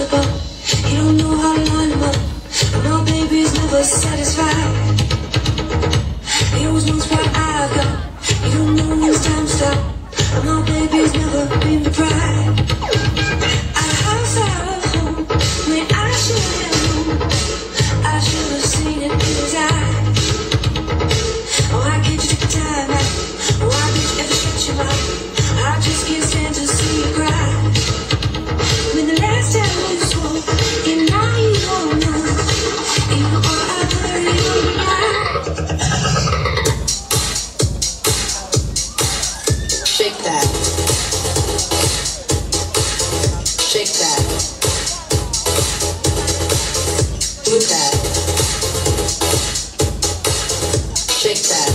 lollipop. You don't know how to lollipop. My baby's never satisfied. Shake that. Do that. Shake that.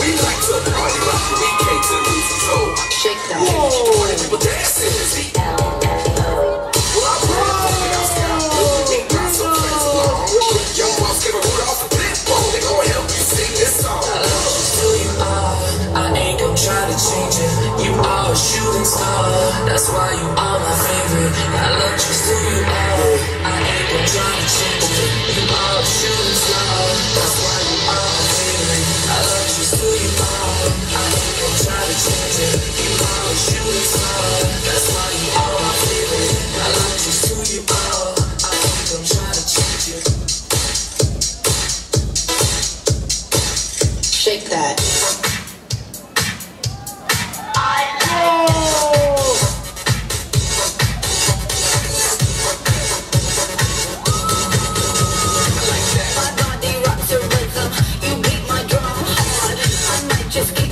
We like to party we came to lose. Shake that. Whoa. That's why you are my favorite. I love you till you are. I ain't gonna try to change it. You are a shooting star. That's why you are my favorite. I love you till you are. I ain't gonna try to change it. You are a shooting star. That's why you are my favorite. I love you till you are. I ain't gonna try to change it. Shake that. Just keep